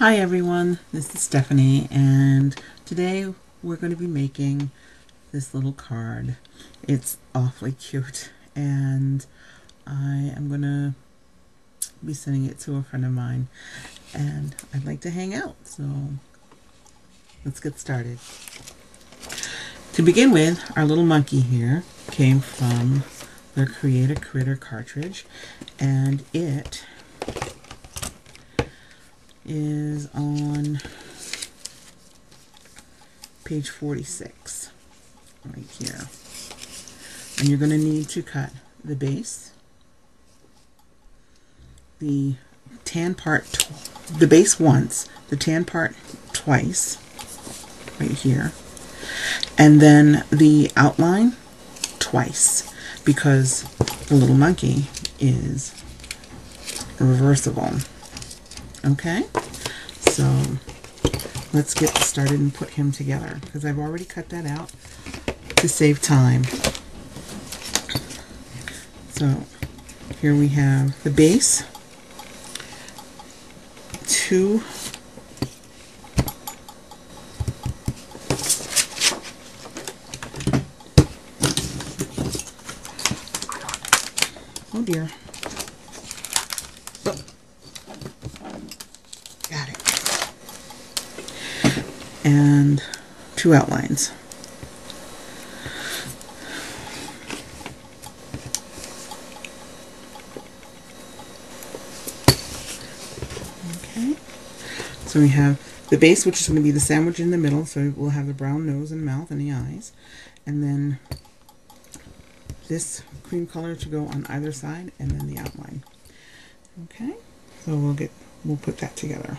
Hi everyone, this is Stephanie and today we're going to be making this little card. It's awfully cute and I am going to be sending it to a friend of mine and I'd like to hang out so let's get started. To begin with, our little monkey here came from the Create a Critter cartridge and it is on page 46 right here. And you're going to need to cut the base. The tan part the base once the tan part twice right here. And then the outline twice because the little monkey is reversible. Okay, so let's get started and put him together because I've already cut that out to save time. So here we have the base, two Oh dear. and two outlines. Okay, so we have the base, which is going to be the sandwich in the middle, so we'll have the brown nose and mouth and the eyes, and then this cream color to go on either side, and then the outline. Okay, so we'll get we'll put that together.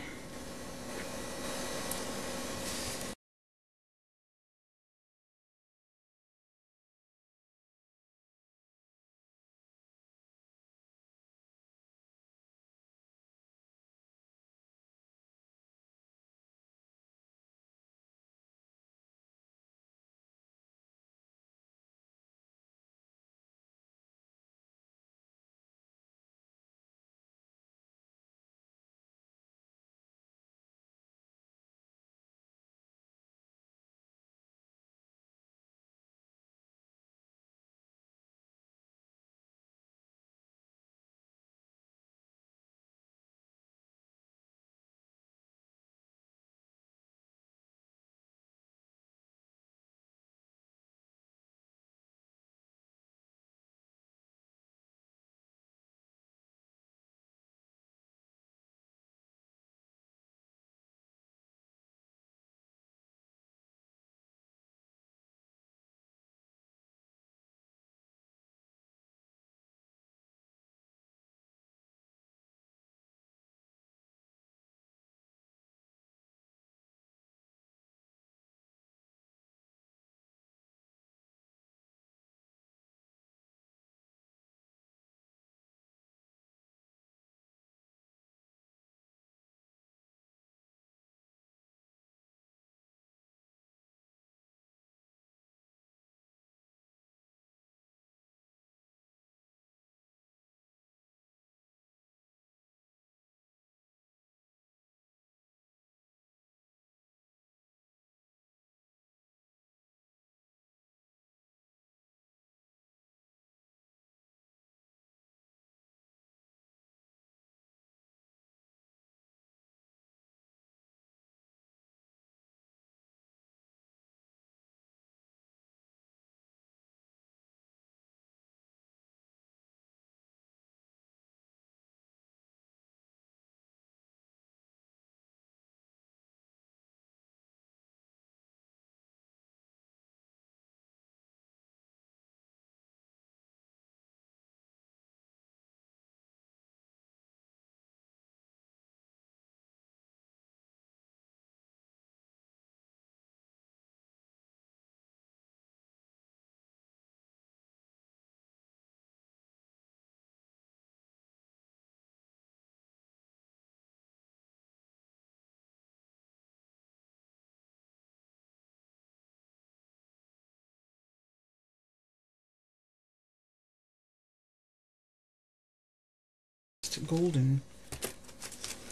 Golden.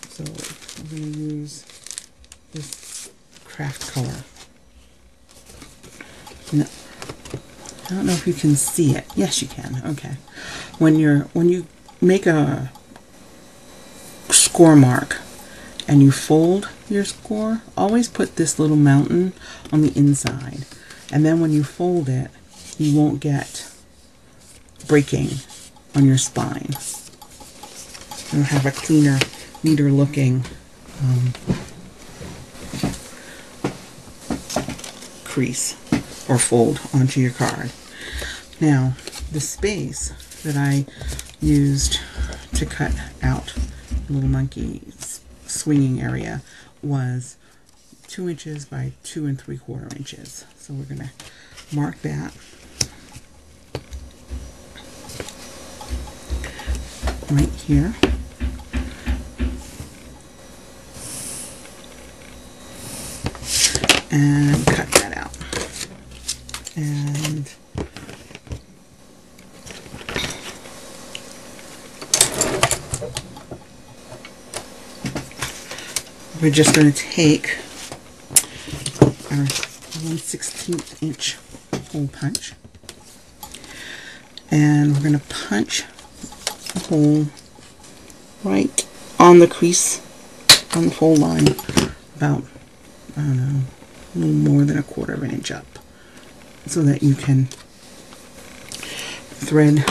So I'm going to use this craft color. No, I don't know if you can see it. Yes, you can. Okay. When you're when you make a score mark and you fold your score, always put this little mountain on the inside. And then when you fold it, you won't get breaking on your spine. You'll have a cleaner, neater looking um, crease or fold onto your card. Now, the space that I used to cut out the little Monkey's swinging area was two inches by two and three quarter inches. So we're going to mark that. Right here. And cut that out. And we're just going to take our 1 16th inch hole punch and we're going to punch a hole right on the crease on the fold line about I don't know little more than a quarter of an inch up so that you can thread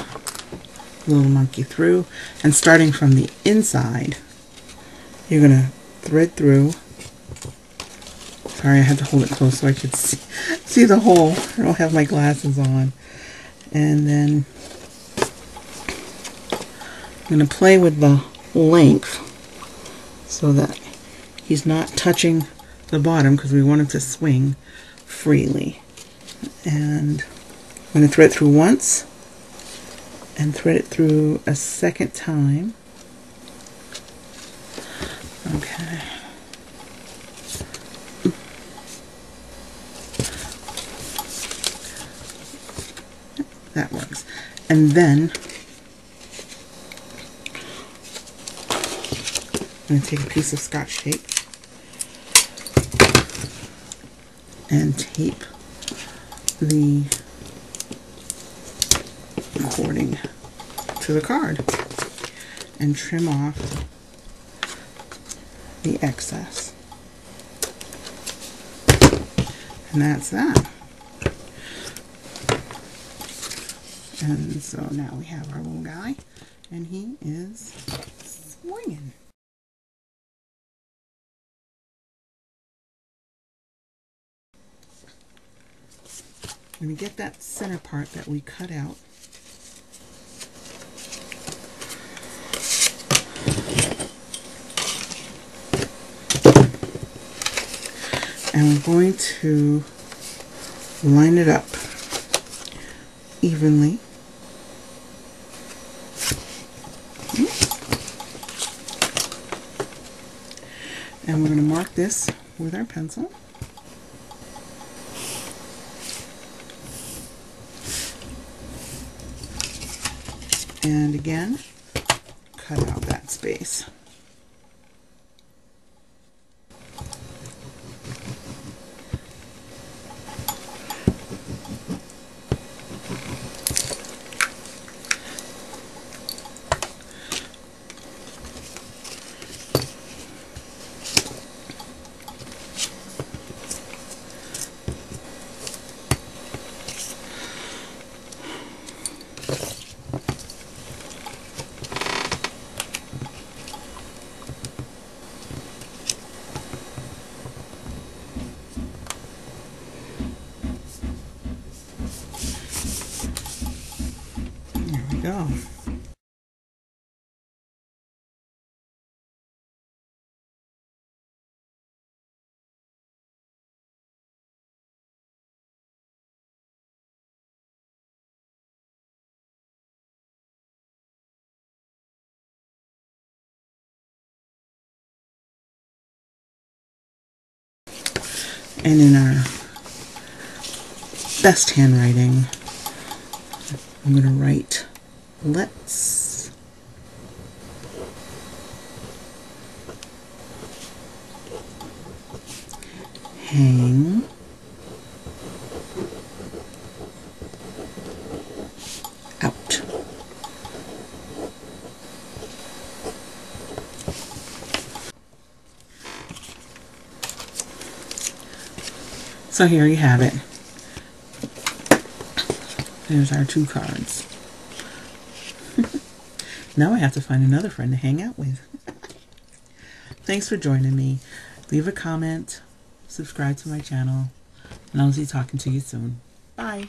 little monkey through and starting from the inside you're to thread through. Sorry, I had to hold it close so I could see, see the hole. I don't have my glasses on. And then I'm to play with the length so that he's not touching the bottom because we want him to swing freely. And I'm going to thread through once and thread it through a second time. Okay. That works. And then I'm going to take a piece of scotch tape and tape the cording to the card and trim off the excess. And that's that. And so now we have our little guy, and he is swinging. Let me get that center part that we cut out and we're going to line it up evenly. And we're going to mark this with our pencil. And again, cut out that space. and in our best handwriting, I'm going to write, let's hang So here you have it. There's our two cards. now I have to find another friend to hang out with. Thanks for joining me. Leave a comment, subscribe to my channel, and I'll be talking to you soon. Bye.